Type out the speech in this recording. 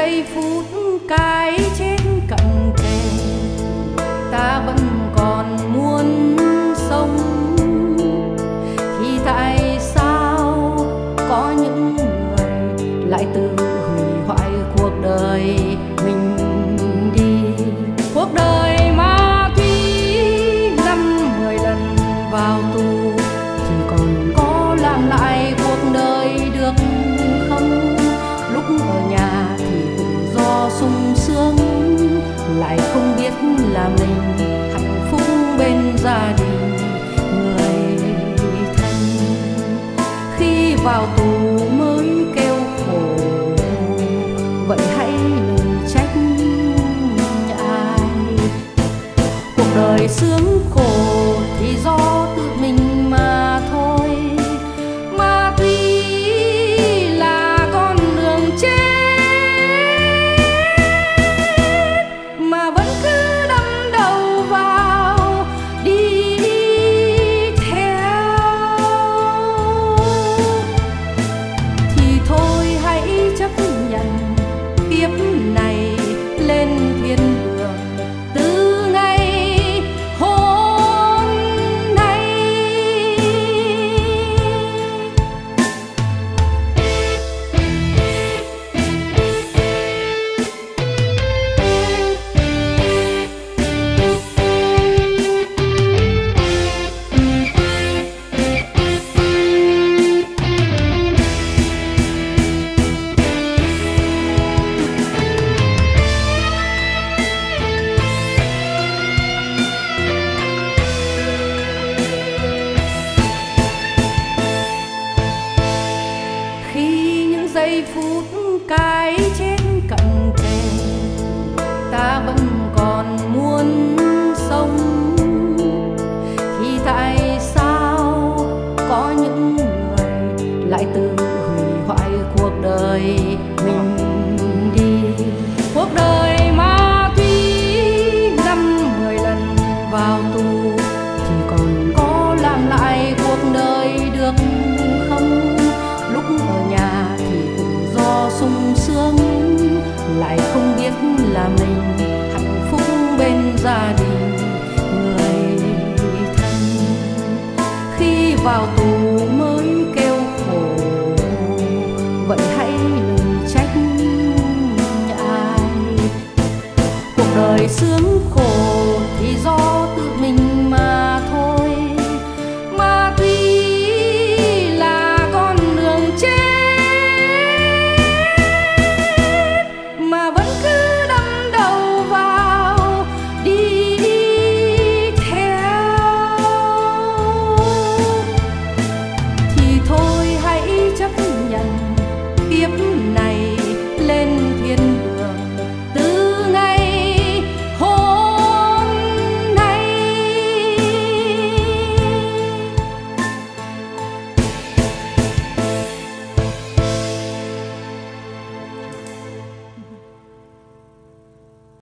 giây phút cái chết cận kề. Ta vẫn còn muốn sống. Thì tại sao có những người lại tự hủy hoại cuộc đời? Lại tự hủy hoại cuộc đời mình đi. Cuộc đời ma túy năm mười lần vào tù thì còn có làm lại cuộc đời được không? Lúc ở nhà thì tự do sung sướng, lại không biết là mình hạnh phúc bên gia đình, người thân. Khi vào tù sướng khổ